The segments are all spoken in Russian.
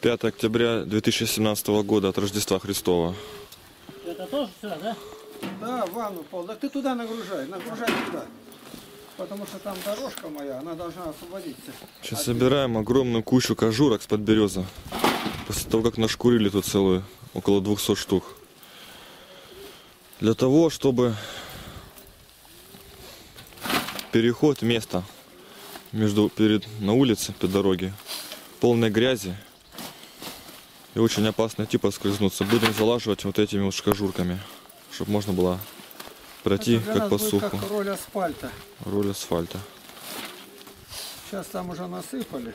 5 октября 2017 года от Рождества Христова. Это тоже сюда, да? Да, ванну пол. Да ты туда нагружай, нагружай туда. Потому что там дорожка моя, она должна освободиться. Сейчас собираем огромную кучу кожурок с-под березы. После того, как нашкурили тут целую, около 200 штук. Для того, чтобы переход места между перед на улице по дороге полной грязи и очень опасно типа скользнуться. Будем залаживать вот этими вот шкажурками, чтобы можно было пройти Это как по суху. как роль асфальта. Роль асфальта. Сейчас там уже насыпали.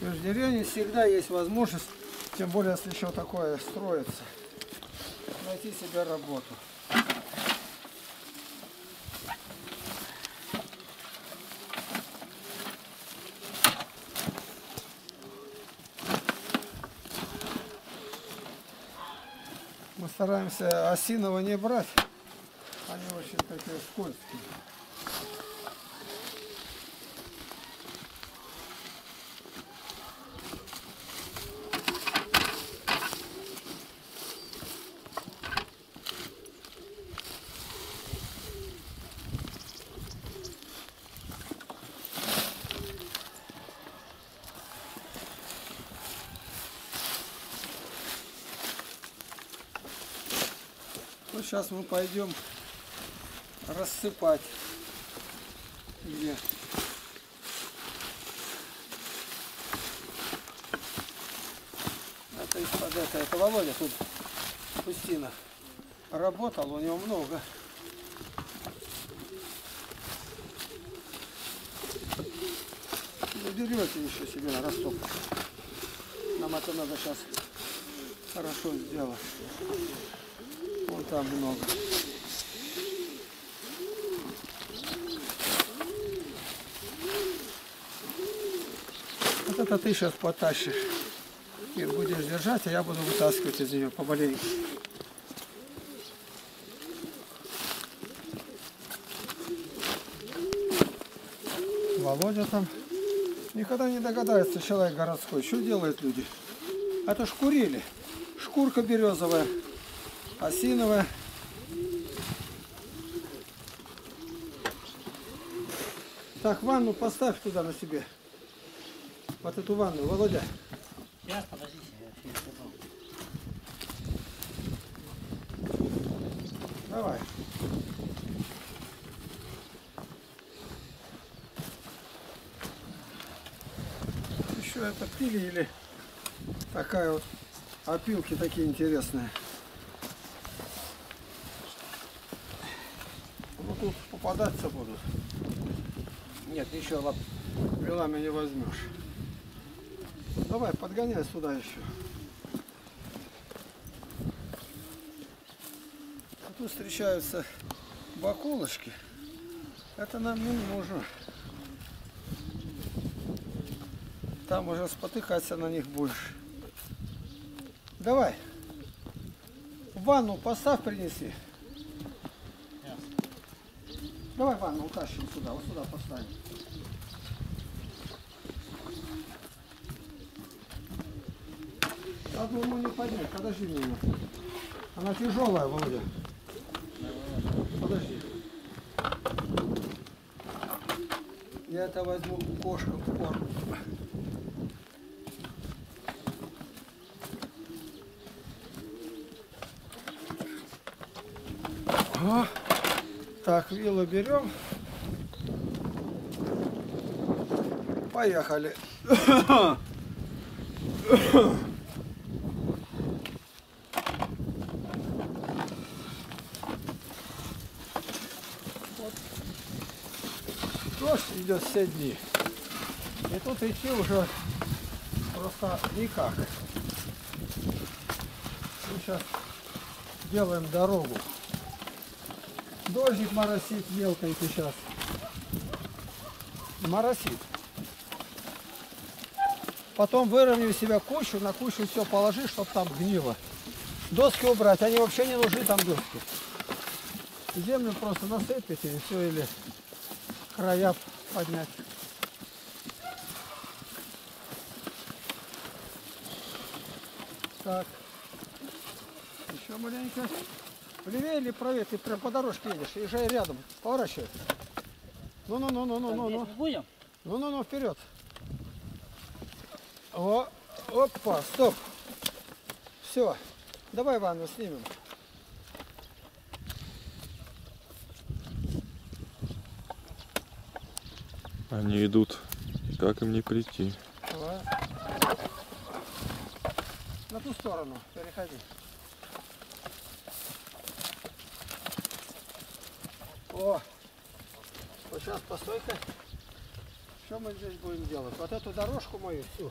В Междеревне всегда есть возможность, тем более если еще такое строится, найти себе работу. Стараемся осиного не брать. Они очень такие скользкие. Сейчас мы пойдем рассыпать. Где? Это из-под это, это Володя тут, Пустина, работал, у него много. Наберете еще себе на росток. Нам это надо сейчас хорошо сделать. Там много. Вот это ты сейчас потащишь. И будешь держать, а я буду вытаскивать из нее помаленьку. Володя там. Никогда не догадается человек городской, что делают люди. Это ж курили. Шкурка березовая, осиновая. Так, ванну поставь туда на себе. Вот эту ванну, Володя. Сейчас, подождите, я все. Давай. Еще это пили или такая вот опилки такие интересные. Ну тут попадаться будут. Нет, еще лап вилами не возьмешь. Давай, подгоняй сюда еще. А Тут встречаются бакулочки. Это нам не нужно. Там уже спотыкаться на них будешь. Давай. Ванну поставь, принеси. Давай ванну утащим сюда, вот сюда поставим. Одну ему не поднять, подожди меня. Она тяжелая, Володя. Подожди. Я это возьму кошкам в корм. О, Так, вилы берем. Поехали. Вот. Дождь идет все дни. И тут идти уже просто никак. Мы сейчас делаем дорогу. Дождик моросит мелкой сейчас. Моросит. Потом выровняю себя кучу, на кучу все положи, чтоб там гнило. Доски убрать, они вообще не нужны там доски. Землю просто насыпите и все, или края поднять. Так, еще маленько. Левее или правее? Ты прям по дорожке едешь. Езжай рядом. Поворачивай. Ну-ну-ну-ну-ну-ну-ну. Будем? Ну-ну-ну, вперед. О, опа, стоп. Все. Давай ванну снимем. Они идут. Как им не прийти? Давай. На ту сторону переходи. О! Вот сейчас постой-ка. Что мы здесь будем делать? Вот эту дорожку мою всю.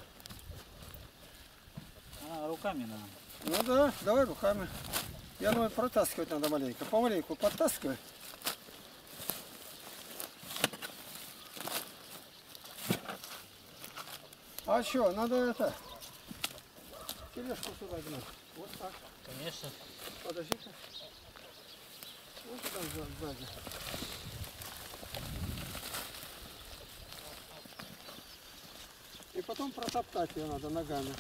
А, руками надо. Ну да, давай руками. Я думаю, протаскивать надо маленько. Помаленьку подтаскивай. А что, надо это, тележку сюда гнать. Вот так. Конечно. Подожди-ка. Вот сза- сзади. И потом протоптать ее надо ногами.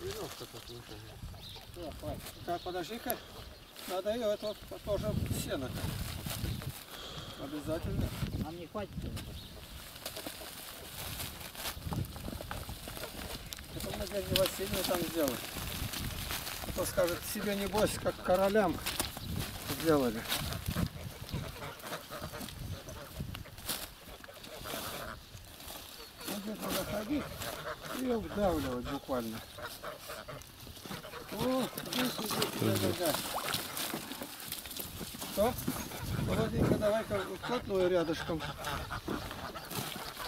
Веревка тут нужна. Так, подожди-ка. Надо ее это тоже сено. Обязательно. Нам не хватит. Потом Надежде Васильевне там сделать. А то скажет, себе не бойся, как королям сделали. Вот здесь надо ходить и вдавливать буквально. О, здесь, здесь, да, да, да. Что? Володенька, давай-ка вплотную рядышком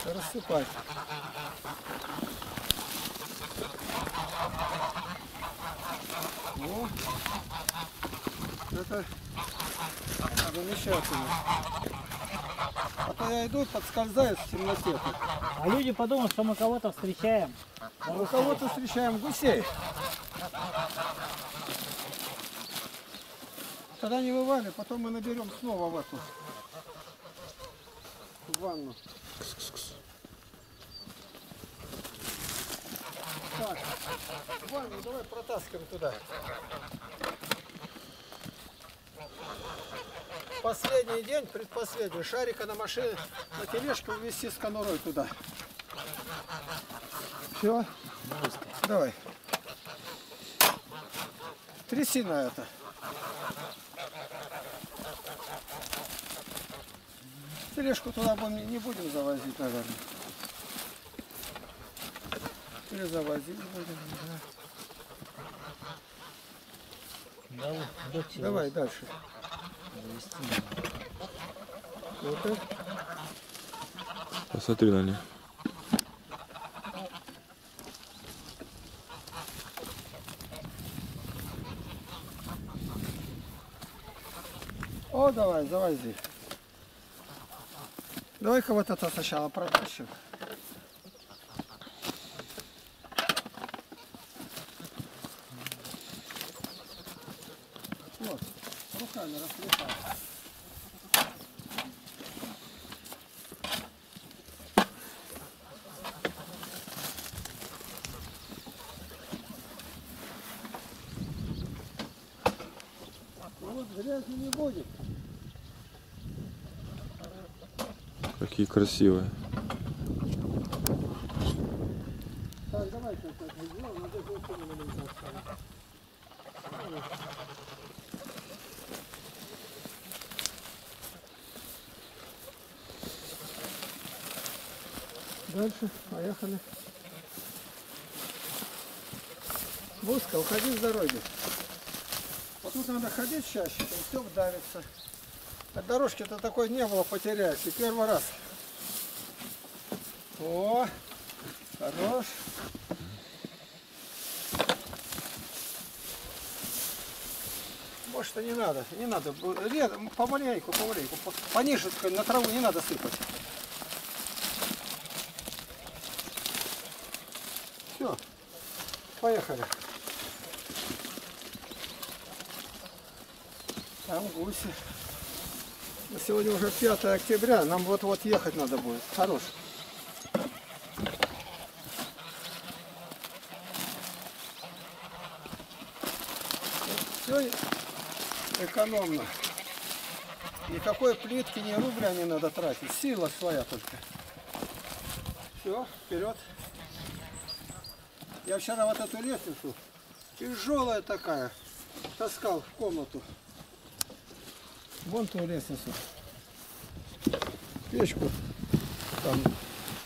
рассыпать. О, это замечательно. А то я иду, подскользаюсь в темноте. А люди подумают, что мы кого-то встречаем. А у кого-то встречаем гусей. Тогда не вывали, потом мы наберем снова в эту в ванну. Так, ванну давай протаскиваем туда. Последний день, предпоследний, шарика на машине, на тележке увезти с конурой туда. Все, давай. Тряси на это. Тележку туда будем, не будем завозить, наверное. Или завозить будем, не знаю. Да, вот, чего Давай дальше. завести. Ну-ка. Посмотри на них. О, давай, завози. Давай-ка вот это сначала протащим. Вот, руками расплетай. Грязи не будет. Какие красивые. Так, давайте вот так сделаем, надо же вот. Дальше, поехали. Буска, уходи с дороги. Тут надо ходить чаще, там все вдавится. От дорожки-то такой не было, потеряешь. И первый раз. О, хорош. Может, и не надо, не надо. Рядом, помаленьку, помаленьку. по- Пониже, на траву не надо сыпать. Все, поехали. Там гуси. Сегодня уже 5 октября, нам вот-вот ехать надо будет. Хорош. Все экономно. Никакой плитки, ни рубля не надо тратить. Сила своя только. Все, вперед. Я вчера вот эту лестницу, тяжелая такая, таскал в комнату. Вон ту лестницу. Печку там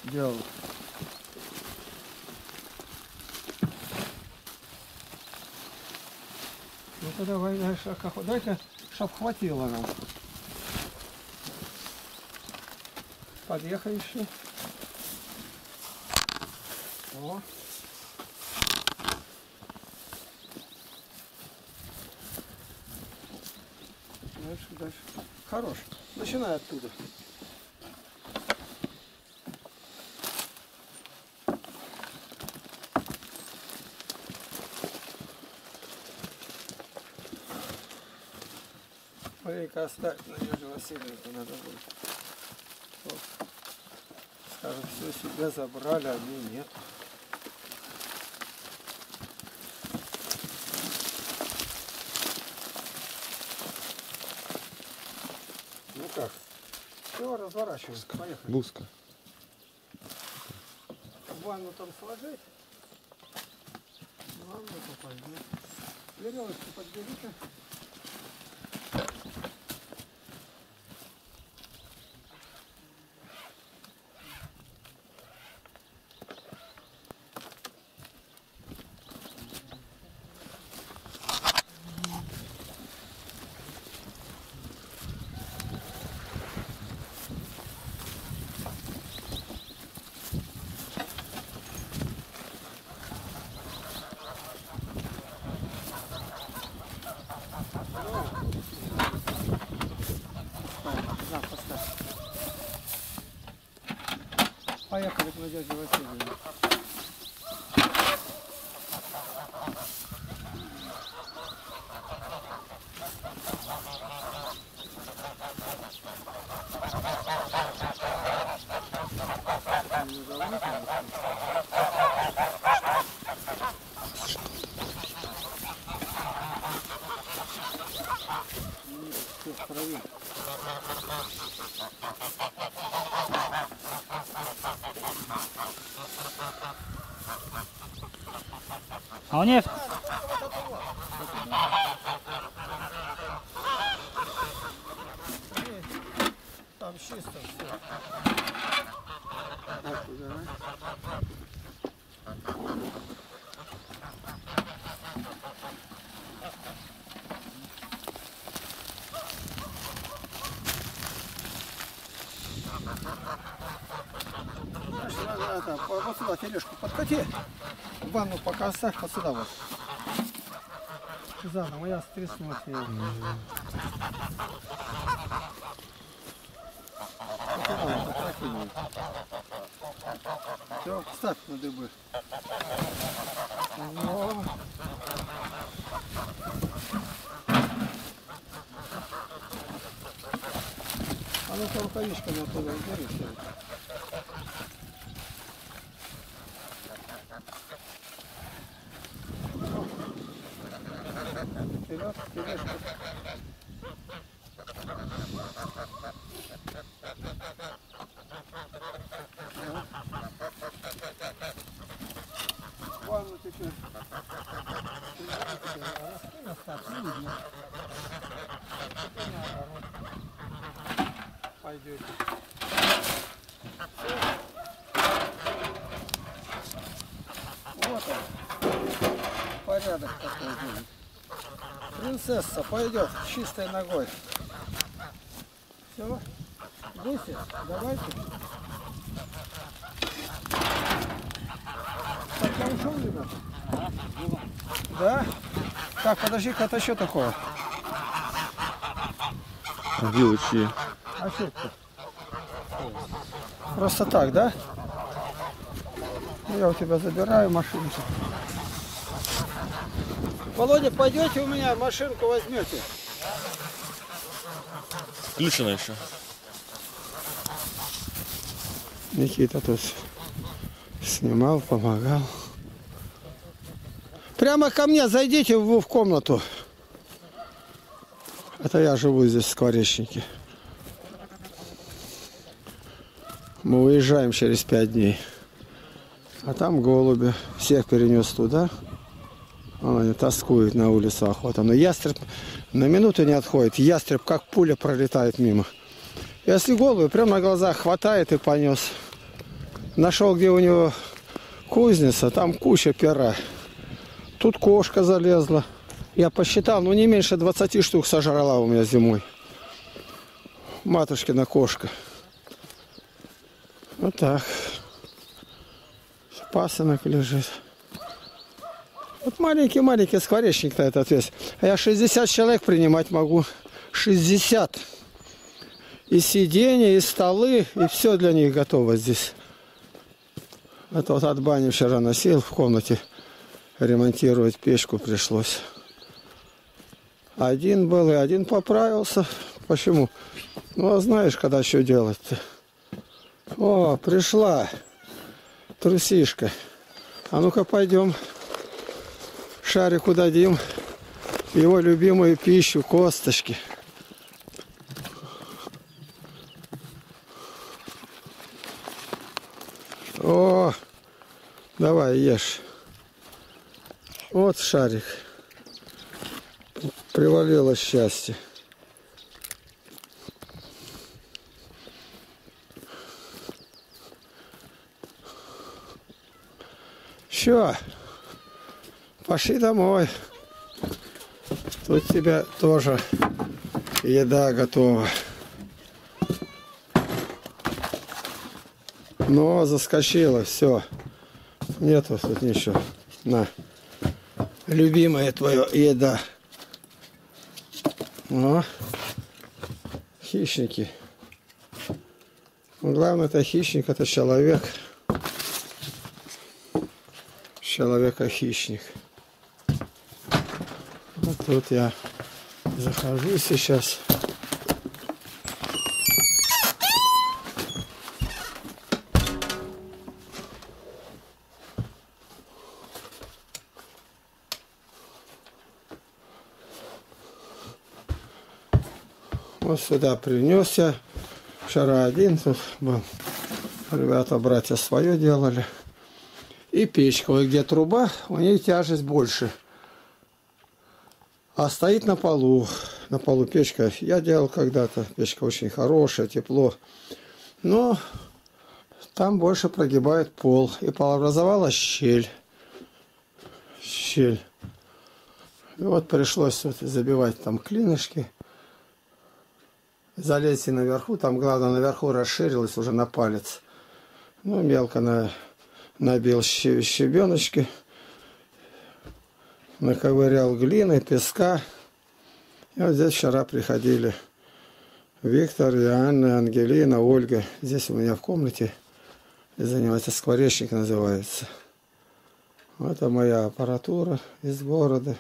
делал. Ну-ка давай дальше. как- Дай-ка, чтоб хватило нам. Подъехай еще. О. Дальше, дальше. Хорош. Начинай оттуда. Марейка оставь, Надежда Васильевна надо будет. Вот. Скажем, все себе забрали, а мне нет. Ну как? Все, разворачиваем. Поехали. Бузка. Ванну там сложить. Ванну попасть. Веревочку подберите. Поехали к Надежде Васильевне. Всё в крови. А у нее Там чисто все. Вот сюда тележку подкати. Ванну пока оставь, вот сюда вот. Заново, я стрясну с ней. Все, ставь на дыбы. Во. А ну-ка рукавичками оттуда убери все. Вперед, тележку. Ванну теперь. Раскинь остаток, не видно. Теперь наоборот. Пойдете. Вот он. Порядок такой будет. Принцесса пойдет чистой ногой. Все. Гуси, давайте. Так, я ушел, ребята? Да? Так, подожди-ка, это что такое? Чьи? А что это? Просто так, да? Я у тебя забираю машинку. Володя, пойдете у меня машинку возьмете? Включено еще. Никита тут снимал, помогал. Прямо ко мне зайдите в, в комнату. Это я живу здесь в Скворечнике. Мы уезжаем через пять дней. А там голуби. Всех перенес туда. Они тоскуют на улицу охота. Но ястреб на минуту не отходит. Ястреб как пуля пролетает мимо. Если голубь прямо на глазах хватает и понес. Нашел, где у него кузница, там куча пера. Тут кошка залезла. Я посчитал, ну не меньше 20 штук сожрала у меня зимой. Матушкина кошка. Вот так. Пасынок лежит. Вот маленький-маленький скворечник-то этот весь. А я 60 человек принимать могу. 60. И сиденья, и столы, и все для них готово здесь. Это вот от бани вчера носил в комнате. Ремонтировать печку пришлось. Один был, и один поправился. Почему? Ну, а знаешь, когда что делать-то? О, пришла трусишка. А ну-ка пойдем шарику дадим его любимую пищу, косточки. О, давай ешь. Вот шарик. Привалило счастье. Все, пошли домой. Тут тебе тоже еда готова. Но заскочила, все. Нету тут ничего. На. Любимая твоя еда. О, хищники. Главное это хищник, это человек. Человека Вот я захожу сейчас. Вот сюда принес я. Вчера один тут был. Ребята, братья свое делали. И печка. Вот где труба, у нее тяжесть больше. А стоит на полу. На полу печка. Я делал когда-то. Печка очень хорошая, тепло. Но там больше прогибает пол. И образовалась щель. Щель. И вот пришлось вот забивать там клинышки залезьте наверху, там главное наверху расширилось уже на палец. Ну, мелко на, набил щебеночки, наковырял глины, песка. И вот здесь вчера приходили Виктор, Анна, Ангелина, Ольга. Здесь у меня в комнате занимается скворечник называется. Это моя аппаратура из города.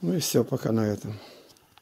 Ну и все пока на этом.